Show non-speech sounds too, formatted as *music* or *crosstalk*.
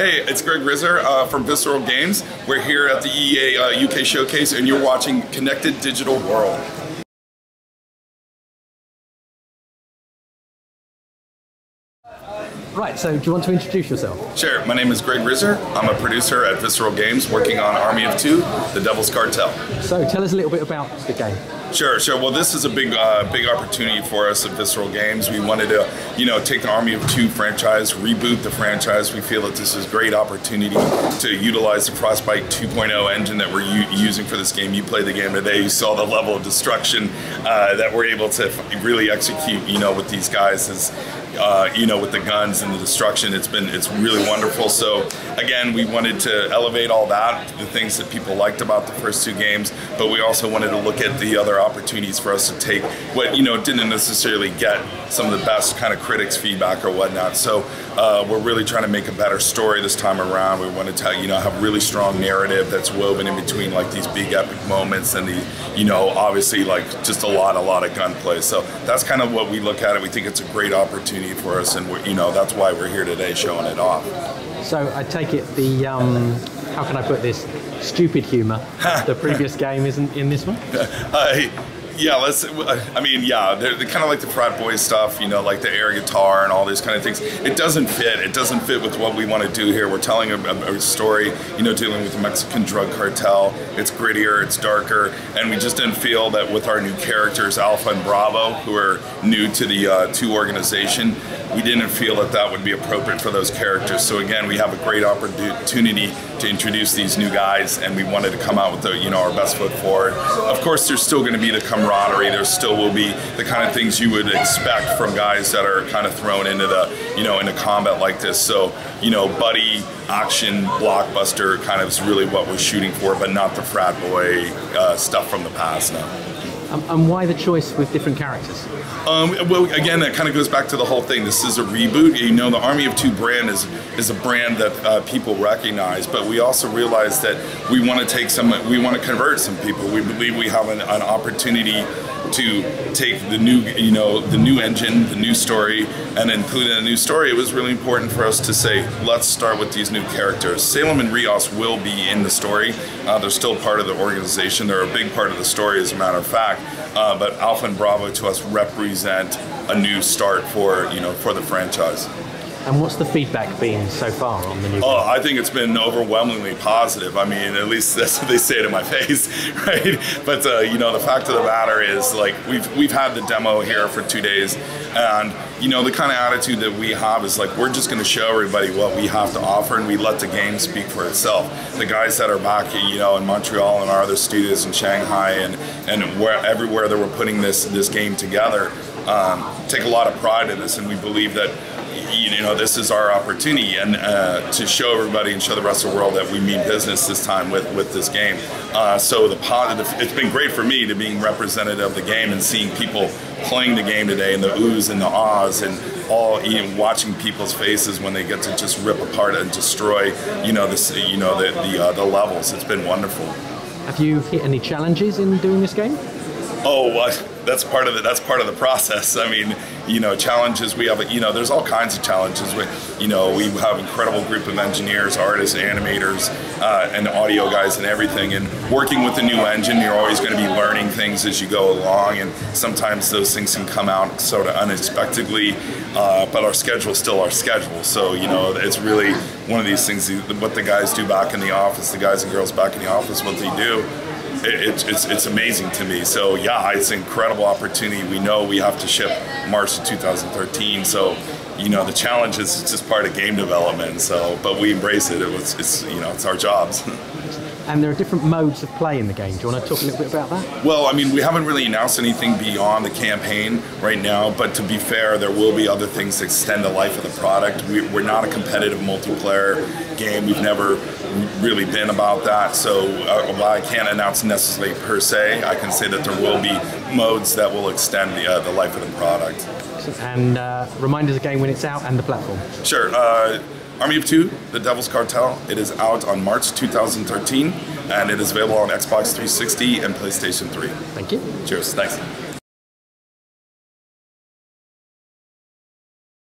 Hey, it's Greg Rizzer uh, from Visceral Games. We're here at the EA uh, UK Showcase and you're watching Connected Digital World. Right, so do you want to introduce yourself? Sure, my name is Greg Rizzer. I'm a producer at Visceral Games working on Army of Two, The Devil's Cartel. So tell us a little bit about the game. Sure, sure. Well, this is a big, uh, big opportunity for us at Visceral Games. We wanted to, you know, take the Army of Two franchise, reboot the franchise. We feel that this is a great opportunity to utilize the Frostbite 2.0 engine that we're using for this game. You played the game today. You saw the level of destruction uh, that we're able to really execute, you know, with these guys. Is uh, you know, with the guns and the destruction. It's been it's really wonderful. So again, we wanted to elevate all that, the things that people liked about the first two games, but we also wanted to look at the other opportunities for us to take what you know didn't necessarily get some of the best kind of critics feedback or whatnot. So uh, we're really trying to make a better story this time around. We want to tell you know have really strong narrative that's woven in between like these big epic moments and the you know obviously like just a lot a lot of gunplay. So that's kind of what we look at it. We think it's a great opportunity for us, and you know that's why we're here today showing it off. So I take it the um, how can I put this stupid humour the previous game isn't in this one. *laughs* uh, yeah, let's. I mean, yeah, they're, they're kind of like the frat boy stuff, you know, like the air guitar and all these kind of things. It doesn't fit. It doesn't fit with what we want to do here. We're telling a, a, story, you know, dealing with the Mexican drug cartel. It's grittier, it's darker, and we just didn't feel that with our new characters, Alpha and Bravo, who are new to the uh, two organization, we didn't feel that that would be appropriate for those characters. So again, we have a great opportunity to introduce these new guys, and we wanted to come out with the, you know our best foot forward. Of course, there's still going to be the camaraderie. There still will be the kind of things you would expect from guys that are kind of thrown into the you know into combat like this. So you know, buddy action blockbuster kind of is really what we're shooting for, but not the frat boy uh, stuff from the past. No. Um, and why the choice with different characters? Um, well, again, that kind of goes back to the whole thing. This is a reboot. You know, the Army of Two brand is is a brand that uh, people recognize, but we also realize that we want to take some, we want to convert some people. We believe we have an, an opportunity to take the new, you know, the new engine, the new story, and include in a new story. It was really important for us to say, let's start with these new characters. Salem and Rios will be in the story. Uh, they're still part of the organization. They're a big part of the story, as a matter of fact. Uh, but Alpha and Bravo to us represent a new start for, you know, for the franchise. And what's the feedback been so far on the new? Oh, I think it's been overwhelmingly positive. I mean, at least *laughs* that's what they say to my face, *laughs* right? But uh, you know, the fact of the matter is, like, we've we've had the demo here for two days, and you know, the kind of attitude that we have is like we're just going to show everybody what we have to offer, and we let the game speak for itself. The guys that are back, you know, in Montreal and our other studios in Shanghai and and where everywhere that we're putting this this game together, um, take a lot of pride in this, and we believe that you know, this is our opportunity and uh, to show everybody and show the rest of the world that we mean business this time with, with this game. Uh, so the positive, it's been great for me to being representative of the game and seeing people playing the game today and the oohs and the ahs and all even watching people's faces when they get to just rip apart and destroy, you know, this, you know, the the, uh, the levels. It's been wonderful. Have you hit any challenges in doing this game? Oh, what? that's part of the that's part of the process. I mean, you know, challenges we have. You know, there's all kinds of challenges. We, you know, we have an incredible group of engineers, artists, animators, uh, and audio guys, and everything. And working with the new engine, you're always going to be learning things as you go along, and sometimes those things can come out sort of unexpectedly. Uh, but our schedule is still our schedule. So you know, it's really one of these things. What the guys do back in the office, the guys and girls back in the office, what they do it's, it's, it's amazing to me. So yeah, it's an incredible opportunity. We know we have to ship March of 2013. So you know the challenge is just part of game development. So but we embrace it. It was it's you know it's our jobs. *laughs* And there are different modes of play in the game. Do you want to talk a little bit about that? Well, I mean, we haven't really announced anything beyond the campaign right now, but to be fair, there will be other things to extend the life of the product. We, are not a competitive multiplayer game. We've never really been about that. So uh, while I can't announce necessarily per se, I can say that there will be modes that will extend the, uh, the life of the product. And uh, remind us again when it's out and the platform. Sure. Army of Two, The Devil's Cartel. It is out on March 2013, and it is available on Xbox 360 and PlayStation 3. Thank you. Cheers. Thanks.